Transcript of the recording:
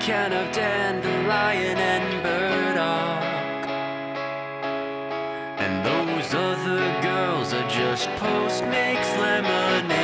can of dandelion and burdock. And those other girls are just post makes lemonade.